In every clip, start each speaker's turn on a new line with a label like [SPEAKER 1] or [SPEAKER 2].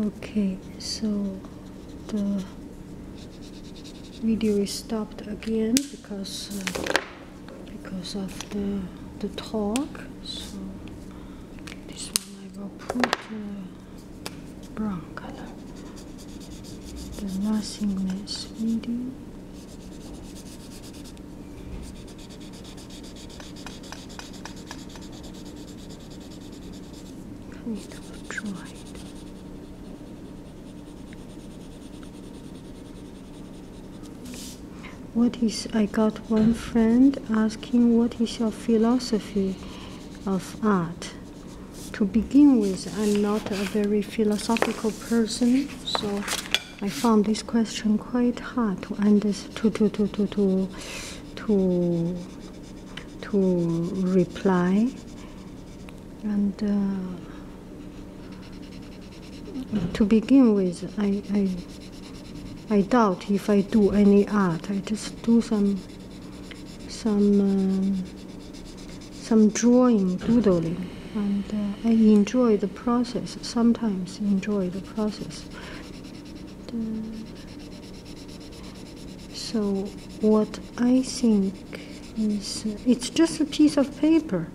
[SPEAKER 1] Okay, so the video is stopped again because uh, because of the the talk. So this one I will put uh, brown color. The nothingness video. Kind of dried. What is I got one friend asking what is your philosophy of art? To begin with, I'm not a very philosophical person, so I found this question quite hard to understand to to to to to to, to reply. And uh, to begin with, I, I I doubt if I do any art. I just do some some um, some drawing, doodling, and uh, I enjoy the process. Sometimes enjoy the process. Uh, so what I think is uh, it's just a piece of paper.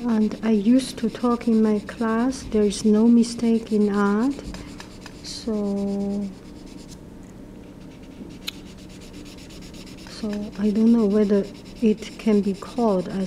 [SPEAKER 1] And I used to talk in my class. There is no mistake in art. So so I don't know whether it can be called